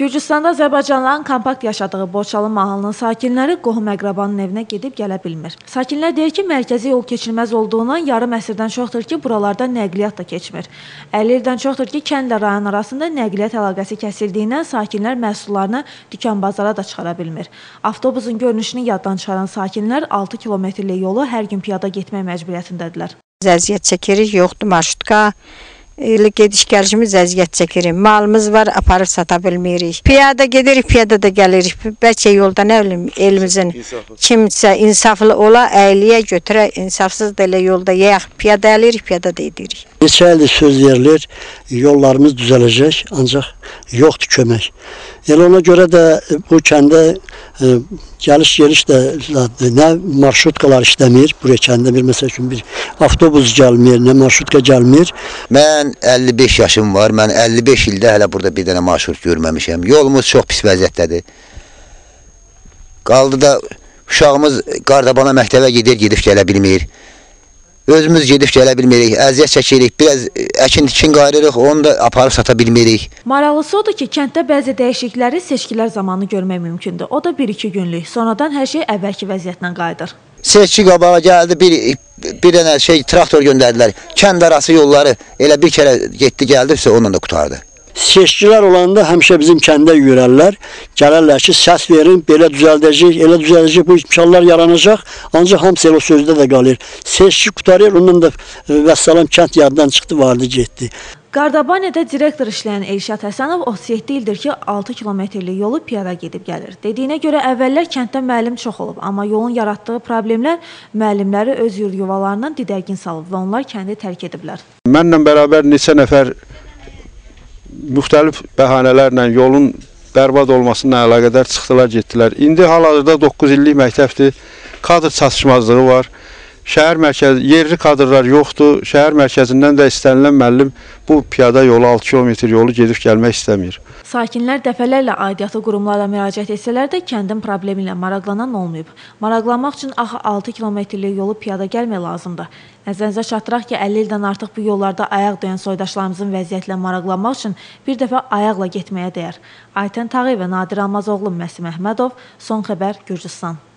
Gürcüstanda Azərbaycanlıların kompakt yaşadığı Borçalı mahalının sakinləri qohum-əqrabanın evinə gedib gələ bilmir. Sakinlər deyir ki, mərkəzi yol keçilməz olduğundan yarım əsrdən çoxdur ki, buralarda nəqliyyat da keçmir. 50 ildən çoxdur ki, kəndlə rayon arasında nəqliyyat əlaqəsi kəsildiyindən sakinlər məhsullarını dükan-bazara da çıxara bilmir. Avtobusun görünüşünü yaddan çıxaran sakinlər 6 kilometrlik yolu hər gün piyada getmək məcburiyyətindədirlər. Əziyyət çəkirik, yoxdur marşrutka. Elə gediş gəlişimiz əziyyət çəkirik. Malımız var, aparıb sata bilmirik. Piyada gedirik, piyada da gəlirik. Bəlkə yolda nə bilim elimizin kimsə insaflı ola, əyliyə götürə, insafsız da elə yolda yeyək, piyada əlirik, piyada da edirik. Neçə ildir söz verilir, yollarımız düzələcək, ancaq yoxdur kömək. Elə ona görə də bu kəndə e, gəliş geliş də nə marşrutkalar işləmir. Buraya kəndə bir məsəl üçün bir avtobus gəlmir, nə marşrutka gəlmir. Mən 55 yaşım var. Mən 55 ildə hələ burada bir dənə marşrut görməmişəm. Yolumuz çox pis vəziyyətdədir. Qaldı da uşağımız Qardabana məktəbə gedir, gedib gələ bilmir. Özümüz gedib gələ bilmirik, əziyyət çəkirik, biraz əkin-tikin qayırırıq, onu da aparıb sata bilmirik. Maraqlısı odur ki, kənddə bəzi dəyişiklikləri seçkilər zamanı görmək mümkündür. O da 1-2 günlük. Sonradan hər şey əvvəlki vəziyyətlə qayıdır. Seçki qabağa gəldi, bir bir dənə şey traktor göndərdilər. Kənd arası yolları elə bir kərə getdi, gəldi, onunla da qutardı. Seçkilər olanda həmişə bizim kəndə yürərlər. Gələrlər ki, səs verin, belə düzəldəcək, elə düzəldəcək, bu imkanlar yaranacaq. Ancaq hamısı elə o sözdə də qalır. Seçki qutarır, ondan da e, vəssalam kənd yaddan çıxdı, vardı, getdi. Qardabanədə direktor işləyən Elşad Həsənov 37 ildir ki, 6 kilometrlik yolu piyada gedib gəlir. Dediyinə görə əvvəllər kənddə müəllim çox olub, amma yolun yaratdığı problemlər müəllimləri öz yurd yuvalarından didərgin salıb və onlar kəndi tərk ediblər. Mənlə bərabər neçə nəfər müxtəlif bəhanələrlə yolun bərbad olmasına əlaqədar çıxdılar, getdilər. İndi hal-hazırda 9 illik məktəbdir. Kadr çatışmazlığı var. Şəhər mərkəzi yerli kadrlar yoxdur. Şəhər mərkəzindən də istənilən müəllim bu piyada yolu 6 kilometr yolu gedib gəlmək istəmir. Sakinlər dəfələrlə aidiyyatı qurumlara müraciət etsələr də kəndin problemi ilə maraqlanan olmayıb. Maraqlanmaq üçün axı 6 kilometrlik yolu piyada gəlmək lazımdır. Nəzərinizə çatdıraq ki, 50 ildən artıq bu yollarda ayaq döyən soydaşlarımızın vəziyyətlə maraqlanmaq üçün bir dəfə ayaqla getməyə dəyər. Aytən Tağıyev və Nadir Almazoğlu, Məsim Əhmədov, Son xəbər Gürcüstan.